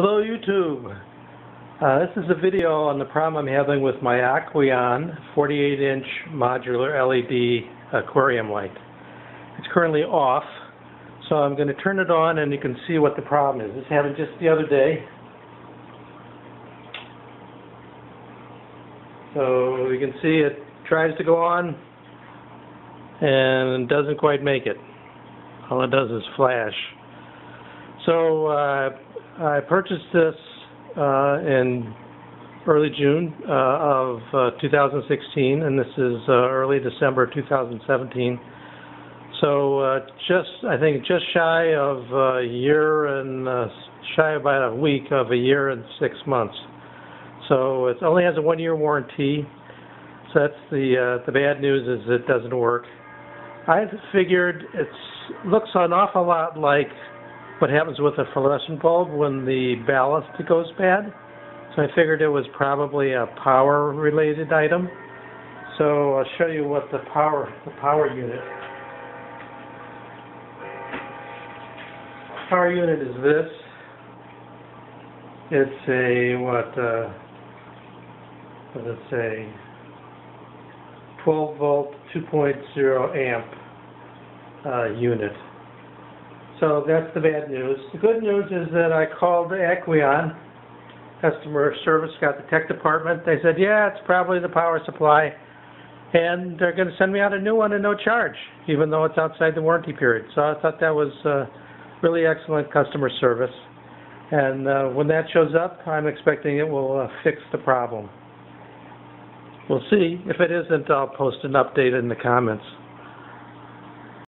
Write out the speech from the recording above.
Hello YouTube. Uh, this is a video on the problem I'm having with my Aqueon 48 inch modular LED aquarium light. It's currently off so I'm going to turn it on and you can see what the problem is. This happened just the other day. So you can see it tries to go on and doesn't quite make it. All it does is flash. So uh, I purchased this uh, in early June uh, of uh, 2016, and this is uh, early December 2017. So uh, just, I think, just shy of a year and shy about a week of a year and six months. So it only has a one-year warranty. So that's the the bad news is it doesn't work. I figured it looks an awful lot like what happens with a fluorescent bulb when the ballast goes bad. So I figured it was probably a power related item. So I'll show you what the power the power unit. Power unit is this. It's a what uh what does it say? 12 volt 2.0 amp uh, unit. So that's the bad news. The good news is that I called Aqueon customer service, got the tech department. They said, yeah, it's probably the power supply. And they're going to send me out a new one at no charge, even though it's outside the warranty period. So I thought that was uh, really excellent customer service. And uh, when that shows up, I'm expecting it will uh, fix the problem. We'll see. If it isn't, I'll post an update in the comments.